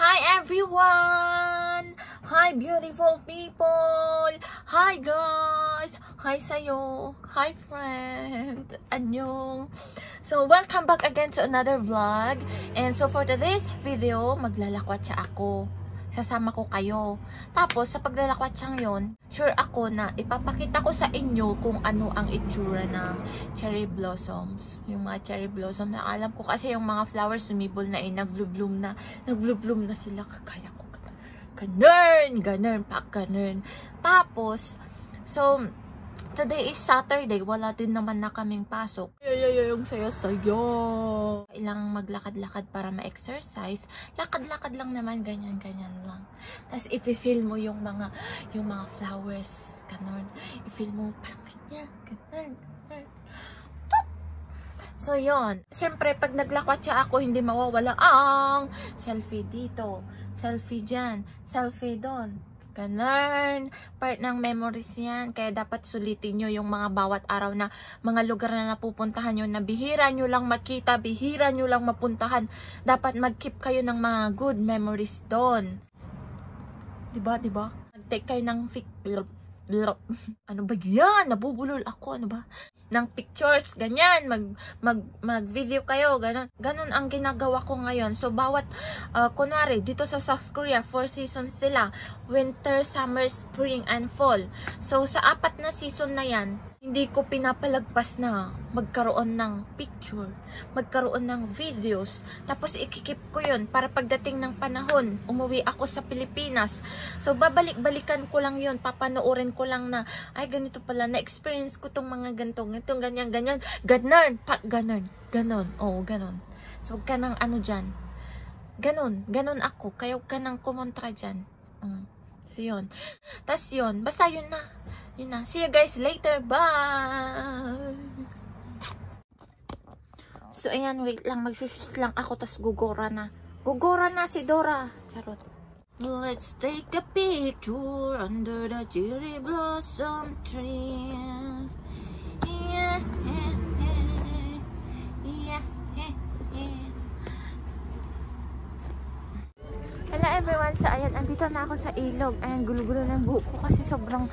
Hi everyone! Hi beautiful people! Hi guys! Hi sa'yo! Hi friend! Anyong! So, welcome back again to another vlog. And so, for today's video, maglalakwatsa ako. Sasama ko kayo. Tapos, sa paglalakwatsang yon, sure ako na ipapakita ko sa inyo kung ano ang itsura ng cherry blossoms. Yung mga cherry blossom na alam ko kasi yung mga flowers sumibol na eh, nag-bloom na. Nag-bloom na sila. Kaya ko. Ganun! Ganun! Pa, ganun. Tapos, so, Today is Saturday, wala din naman na kaming pasok. Yung saya-saya. Kailangang maglakad-lakad para ma-exercise. Lakad-lakad lang naman, ganyan-ganyan lang. Tapos i-feel mo yung mga yung mga flowers, ganun. I-feel mo parang ganyan, ganyan, ganyan. So, yon Siyempre, pag naglakwatsa ako, hindi mawawala ang selfie dito, selfie dyan, selfie doon Ganun. Part ng memories yan. Kaya dapat sulitin nyo yung mga bawat araw na mga lugar na napupuntahan nyo na bihira nyo lang makita, bihira nyo lang mapuntahan. Dapat mag-keep kayo ng mga good memories doon. Diba, diba? Mag-take kayo ng ano ba yan? Nabubulol ako, ano ba? Ng pictures, ganyan, mag, mag, mag-video kayo, ganun. Ganun ang ginagawa ko ngayon. So, bawat, uh, kunwari, dito sa South Korea, four seasons sila. Winter, summer, spring, and fall. So, sa apat na season na yan, hindi ko pinapalagpas na magkaroon ng picture, magkaroon ng videos, tapos ikikip ko yun para pagdating ng panahon, umuwi ako sa Pilipinas. So, babalik-balikan ko lang yun, papanoorin ko lang na, ay ganito pala, na-experience ko tong mga ganito, ganito, ganyan, ganyan, ganon, pa, ganon, ganon, oo, ganon. So, huwag ka ng ano dyan, ganon, ganon ako, kaya huwag ka ng kumontra dyan. Mm. So, yun. Tapos yun, basta yun na, yun na. See you guys later. Bye! So, ayan, wait lang. Magsusus lang ako, tas gugora na. Gugora na si Dora. Charot. Let's take a picture under the cherry blossom tree. Everyone, so ayan, andito na ako sa ilog. Ayan, gulo-gulo ng buhok ko kasi sobrang,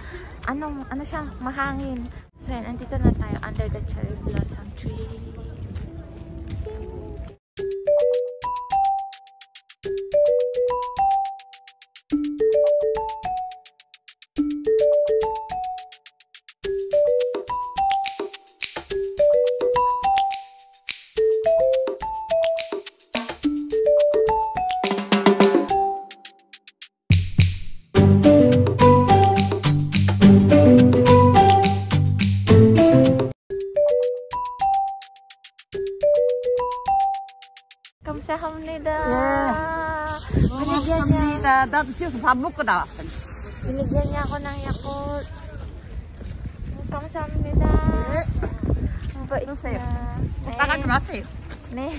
ano, ano siya, mahangin. So ayan, andito na tayo under the cherry blossom tree. Niya. 나도 집에서 밥 먹고 나왔어. Niya ako ng Yakult. 감사합니다. Bait 드세요. niya. 따가지 마세요. 네.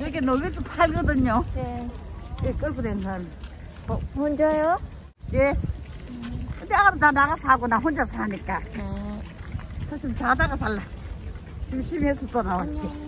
여기 놀이도 팔거든요. 네. 예, 끌고 다니는 사람. 혼자요? 예. 근데 아까 나 나가서 하고 나 혼자 사니까. 네. 사실 자다가 살라. 심심해서 또 나왔지.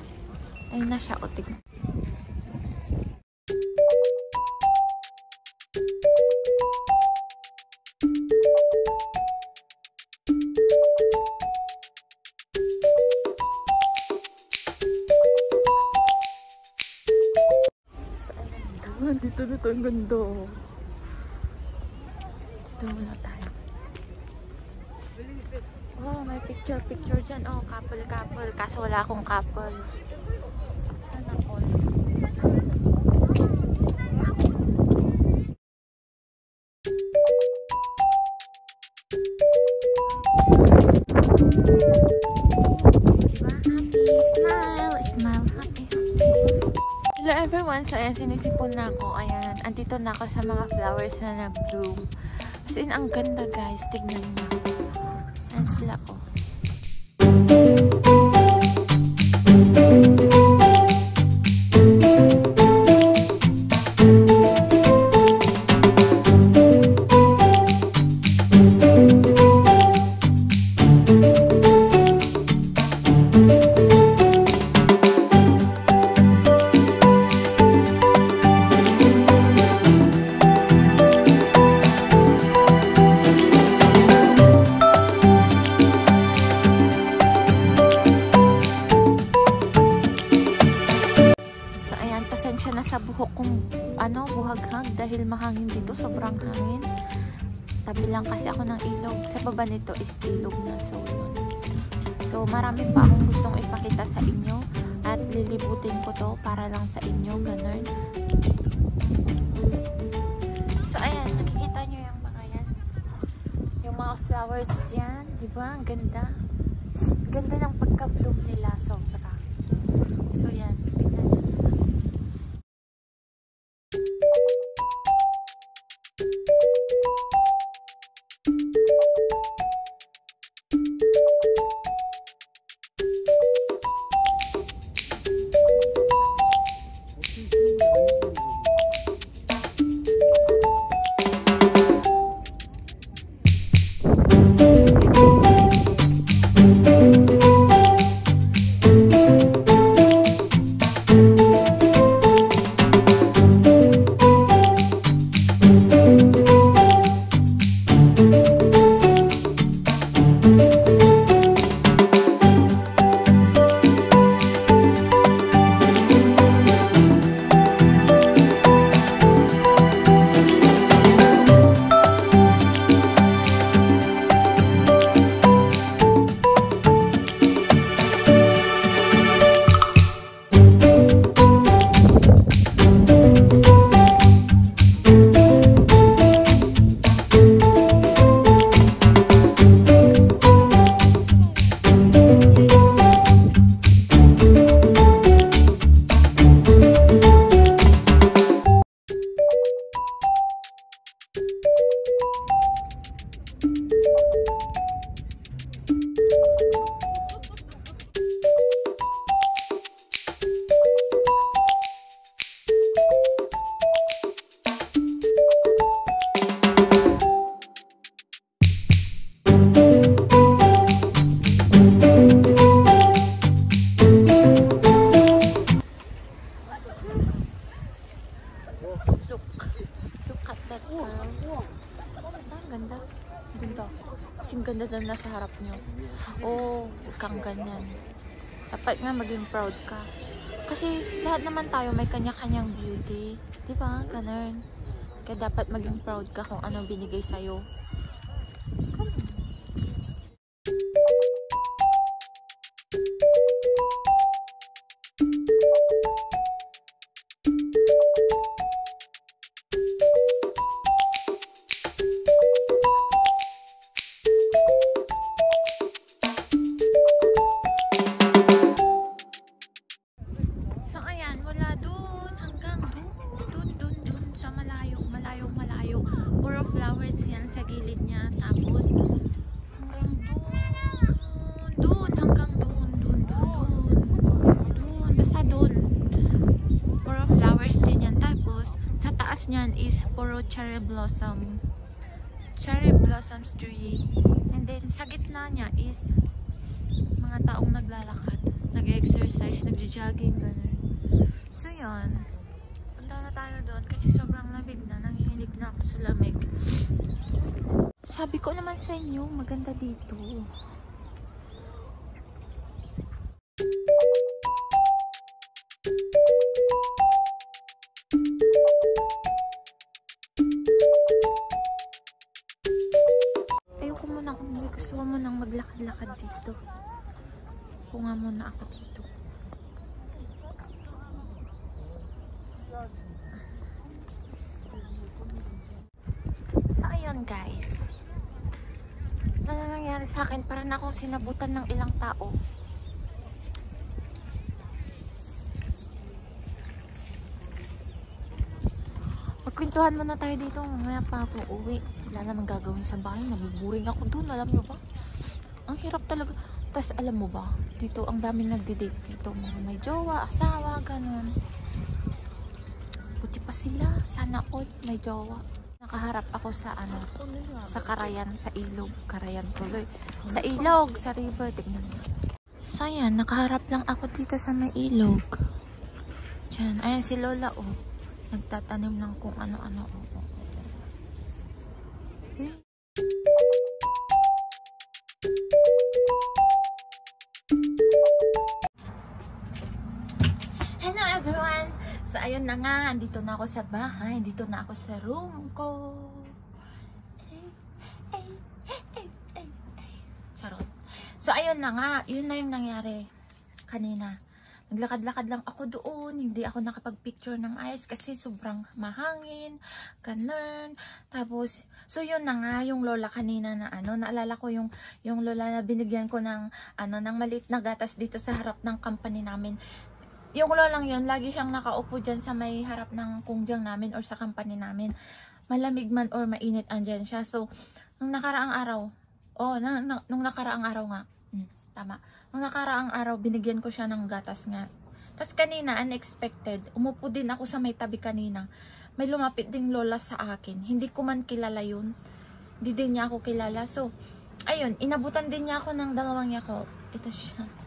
Ayun na siya. O, tignan. Dito na tayo. Ang ganda. Dito muna tayo. Oh, may picture-picture dyan. Oh, couple-couple. Kaso wala akong couple. Everyone, so ayan, sinisipon na ako. Ayan, andito na ako sa mga flowers na na-bloom. As in, ang ganda guys. Tignan niyo. Ayan sila oh. ko. So pasensya na sa buhok kong ano, buhaghag dahil mahangin dito, sobrang hangin. Tabi lang kasi ako ng ilog. Sa baba nito is ilog na. So. So marami pa akong gustong ipakita sa inyo at lilibutin ko to para lang sa inyo, ganun. So ayan, nakikita nyo yung mga yan. Yung mga flowers dyan, di ba? Ang ganda. Ganda ng pagka-bloom nila, sobra. So yan, tingnan nasa harap nyo. Oh, huwag kang ganyan. Dapat nga maging proud ka. Kasi lahat naman tayo may kanya-kanyang beauty. Di ba? Ganun. Kaya dapat maging proud ka kung anong binigay sa'yo. Ganun. Flowers yan sa gilid niya. Tapos hanggang dun, dun, hanggang dun, dun, dun, dun. Dun, basta dun. Puro flowers din yan. Tapos sa taas niyan is puro cherry blossom. Cherry blossoms tree. And then sa gitna niya is mga taong naglalakad, nag-exercise, nagja-jogging, ganun. So, yun. Punta na tayo doon kasi sobrang lamig na. Nanginginig na ako sa lamig. Sabi ko naman sa inyo, maganda dito. Ayoko muna umuwi. Gusto ko munang maglakad-lakad dito. Punga muna ako dito. So, ayun guys. Ano nangyari sa akin? Para na akong sinabutan ng ilang tao. kwentuhan muna tayo dito. Mamaya pa ako uwi. Wala naman gagawin sa bahay. Nabuburing ako dun. Alam nyo ba? Ang hirap talaga. Tapos alam mo ba? Dito ang daming nagdi-date dito. Mga may jowa, asawa, ganun. Buti pa sila. Sana all may jowa. Nakaharap ako sa ano, sa Karayan, sa ilog. Karayan tuloy. Sa ilog, sa river. Tignan mo. So yan, nakaharap lang ako dito sa may ilog. Diyan. Ayan si Lola, oh. Nagtatanim ng kung ano-ano, oh. Ayun na nga, andito na ako sa bahay, andito na ako sa room ko. Ay, ay, ay. Charot. So ayun na nga, yun na yung nangyari kanina. Naglakad-lakad lang ako doon, hindi ako nakapag-picture ng ice kasi sobrang mahangin, ganun. Tapos, so yun na nga yung lola kanina na ano, naalala ko yung, yung lola na binigyan ko ng, ano, ng maliit na gatas dito sa harap ng company namin. Yung lolang yun, lagi siyang nakaupo dyan sa may harap ng kungjang namin or sa company namin. Malamig man or mainit andyan siya. So, nung nakaraang araw, oh, na, na, nung nakaraang araw nga, hmm, tama, nung nakaraang araw, binigyan ko siya ng gatas nga. Tapos kanina, unexpected, umupo din ako sa may tabi kanina. May lumapit ding lola sa akin. Hindi ko man kilala yun. Hindi din niya ako kilala. So, ayun, inabutan din niya ako ng dalawang yako. Ito siya.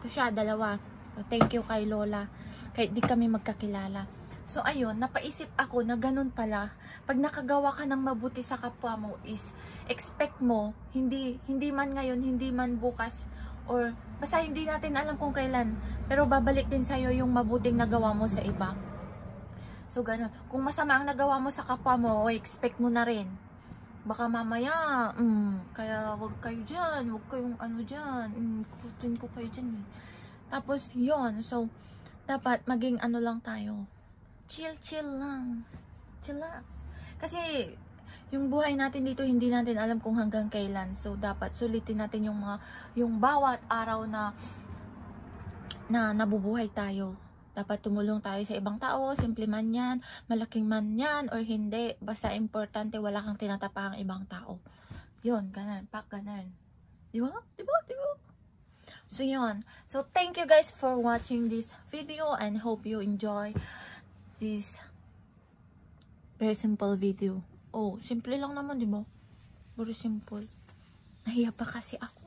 Ito siya, dalawa. Thank you kay Lola. Kahit di kami magkakilala. So, ayun, napaisip ako na ganun pala. Pag nakagawa ka ng mabuti sa kapwa mo is, expect mo, hindi, hindi man ngayon, hindi man bukas, or basta hindi natin alam kung kailan, pero babalik din sa'yo yung mabuting nagawa mo sa iba. So, ganun. Kung masama ang nagawa mo sa kapwa mo, expect mo na rin. Baka mamaya, mm, kaya wag kayo dyan, wag kayong ano dyan, mm, kutin ko kayo dyan eh. Tapos, yon So, dapat maging ano lang tayo. Chill, chill lang. Chillax. Kasi, yung buhay natin dito, hindi natin alam kung hanggang kailan. So, dapat sulitin natin yung mga, yung bawat araw na, na nabubuhay tayo. Dapat tumulong tayo sa ibang tao, simple man yan, malaking man yan, or hindi. Basta importante, wala kang tinatapang ibang tao. Yun, ganun, pak, ganun. Di ba? Di ba? Di ba? So, yun. So, thank you guys for watching this video and hope you enjoy this very simple video. Oh, simple lang naman, di ba? Very simple. Nahiya pa kasi ako.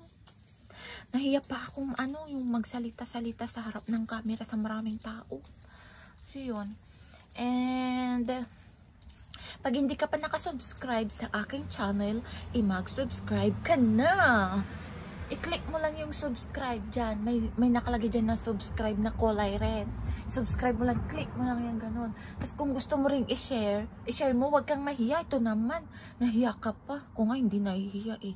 Nahiya pa akong ano, yung magsalita-salita sa harap ng camera sa maraming tao. So, yun. And, pag hindi ka pa nakasubscribe sa aking channel, i-mag-subscribe ka na! I-click mo lang yung subscribe dyan. May, may nakalagay dyan na subscribe na kulay red. Subscribe mo lang, click mo lang yung ganun. Tapos kung gusto mo ring i-share, i-share mo, wag kang mahiya. Ito naman, nahiya ka pa. Kung nga hindi nahihiya eh.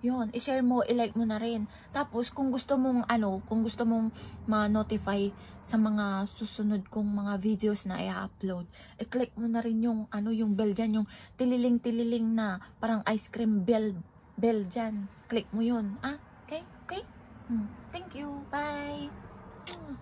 Yun, i-share mo, i-like mo na rin. Tapos, kung gusto mong, ano, kung gusto mong ma-notify sa mga susunod kong mga videos na i-upload, i-click mo na rin yung, ano, yung bell dyan, yung tililing-tililing na parang ice cream bell, bell dyan. Click mo yun. Ah, okay? Okay? Hmm. Thank you. Bye. Hmm.